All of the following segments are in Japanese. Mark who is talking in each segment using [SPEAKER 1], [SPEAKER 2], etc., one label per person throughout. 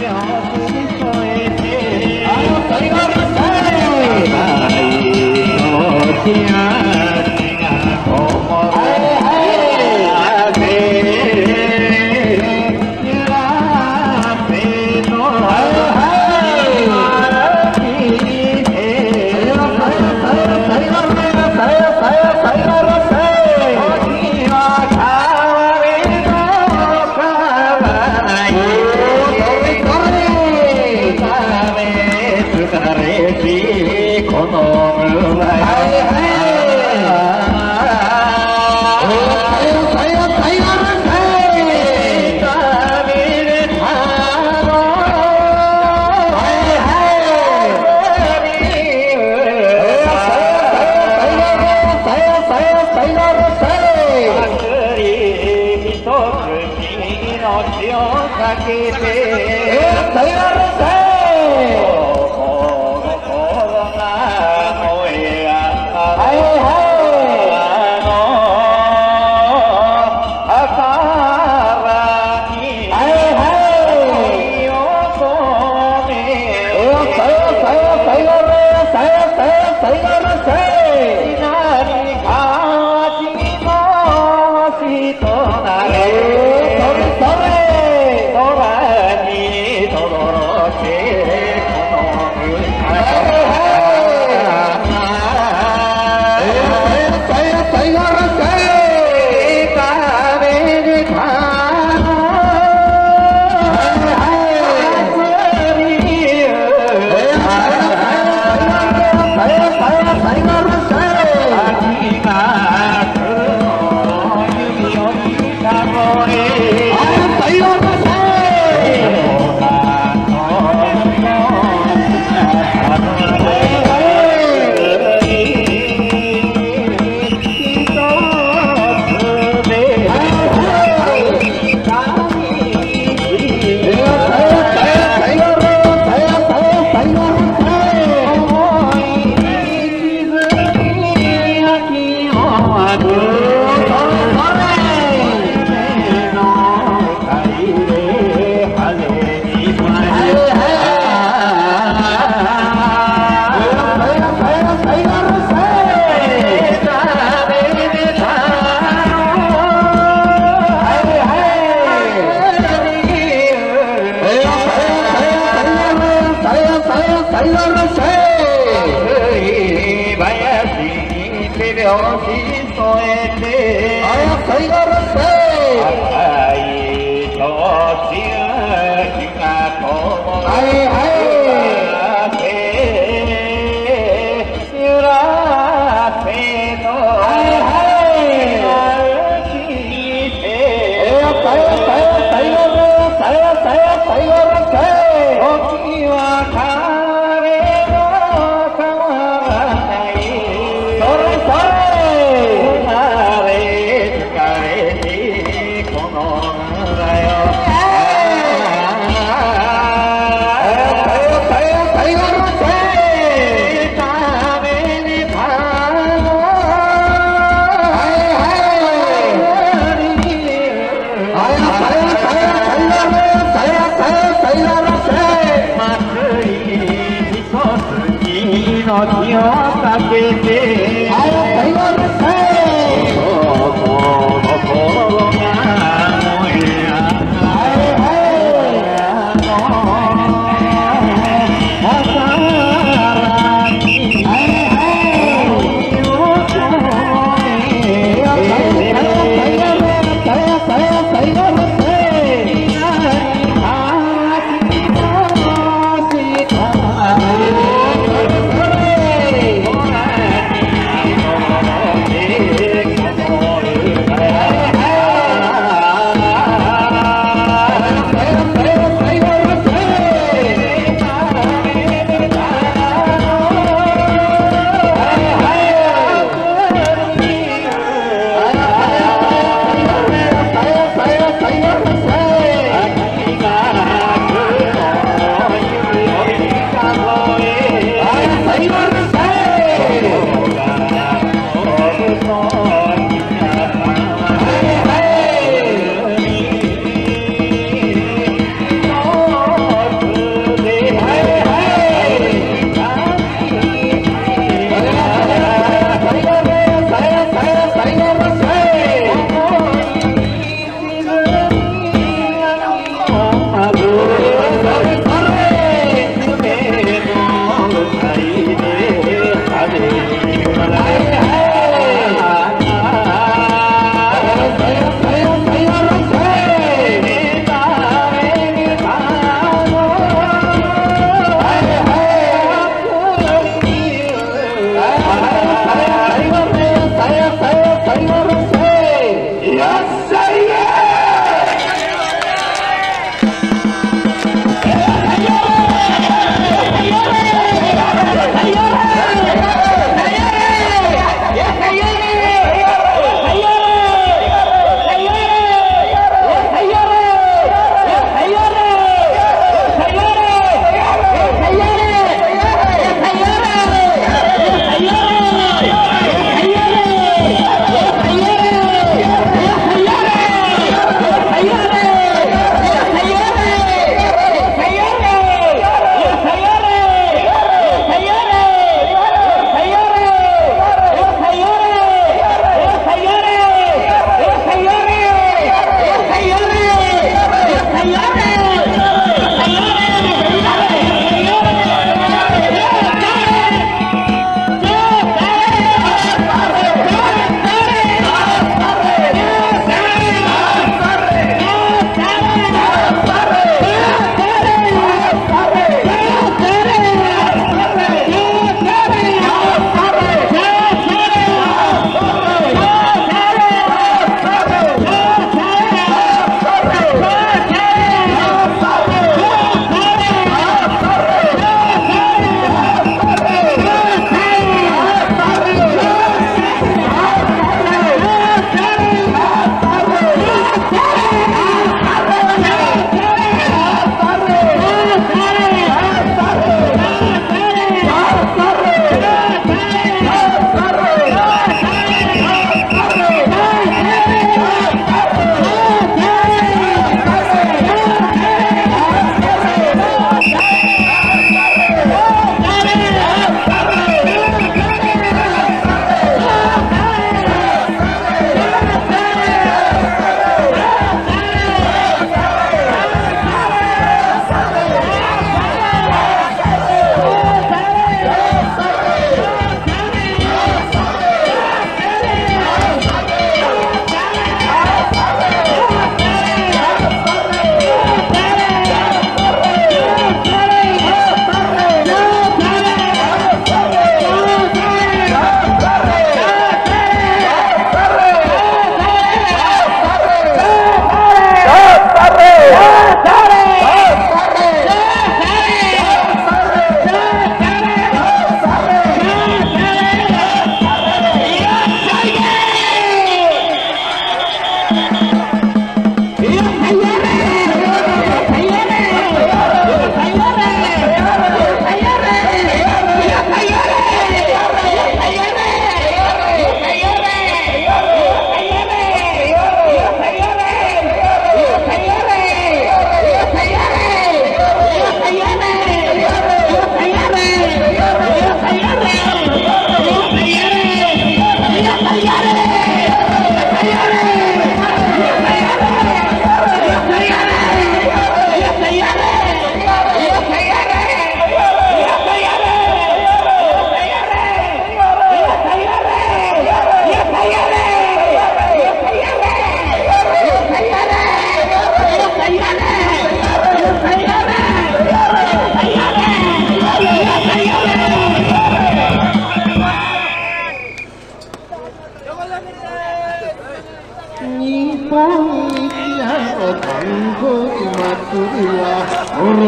[SPEAKER 1] Yeah.
[SPEAKER 2] Taylor Rosales.
[SPEAKER 1] ¡Es
[SPEAKER 2] Taylor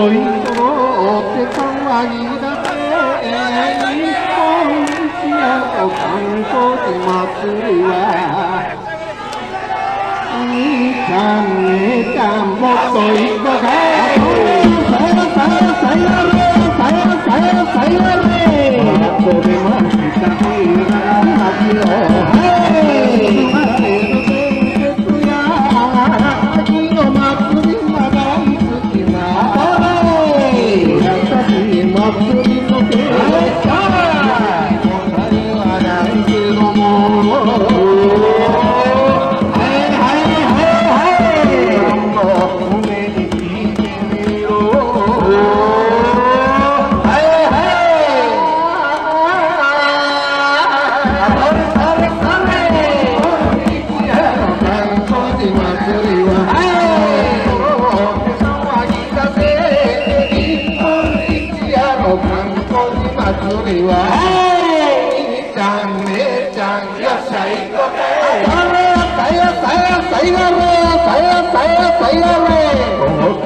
[SPEAKER 3] のりとろってかわいいだけ日本一の観光地祭りは兄ちゃん姉ちゃんもっと行こうか Hey!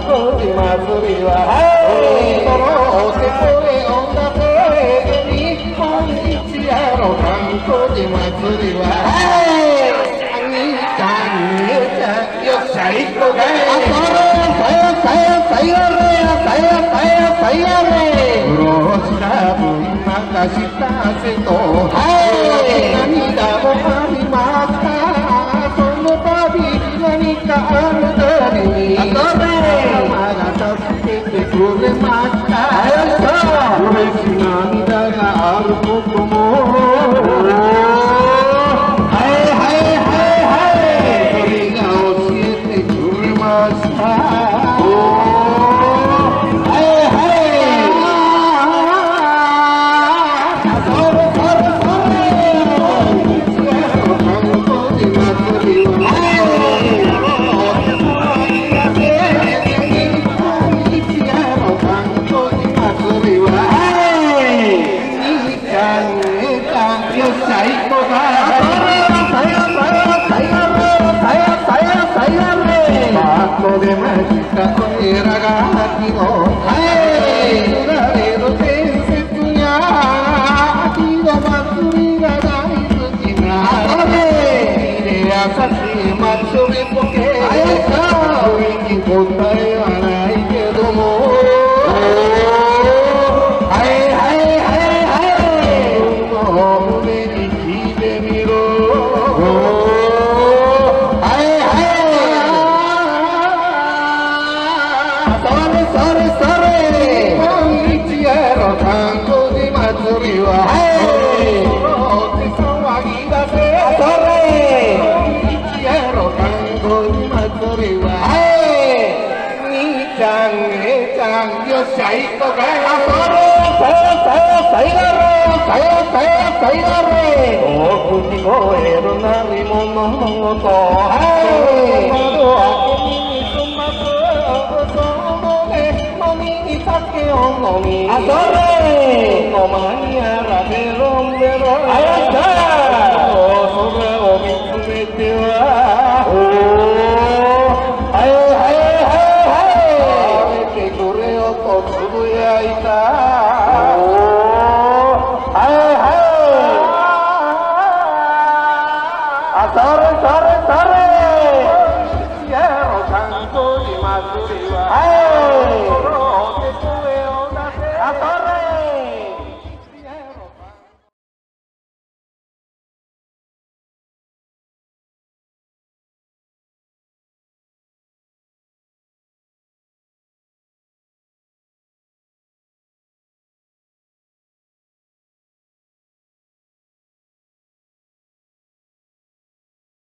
[SPEAKER 3] 祭りははい。心をせ声を出せ日本一夜の観光地祭りはは
[SPEAKER 2] い
[SPEAKER 3] 兄さゃん姉ちゃんよっしゃ行こうかいさ
[SPEAKER 2] よさよさよさよさよさよさよ
[SPEAKER 3] 苦労した分流した汗とはい涙もあり أنت أنت أنت తిరగాలతిగో అరే సేసు జ్ఞాన అతిగో మధురిరగా あんこじ祭りは Hey! tate ongomi Atore Omani arabe rombero Ayata Osora oh, omi kumete wa oh.
[SPEAKER 2] Ayo ayo ayo ayo.
[SPEAKER 3] Ayo ke kure oko tsubu ya ita.
[SPEAKER 2] Oh. Ayo ayo. Atore Ayo.